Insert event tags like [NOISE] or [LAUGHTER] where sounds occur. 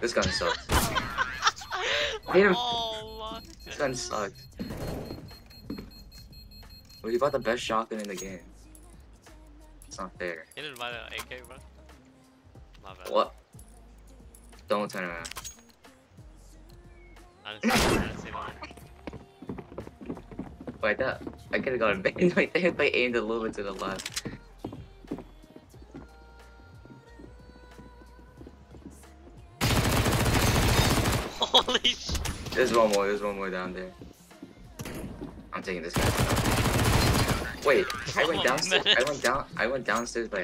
This gun sucks. [LAUGHS] Hit him. Oh my. This gun sucks. Well, you bought the best shotgun in the game. It's not fair. You didn't buy the AK, bro. My bad. What? Don't turn around. I didn't see, I didn't see that. Like that. I could have gotten banned [LAUGHS] right there if I aimed a little bit to the left. Holy shit. There's one more. There's one more down there. I'm taking this guy. Wait, I went downstairs. I went down. I went downstairs by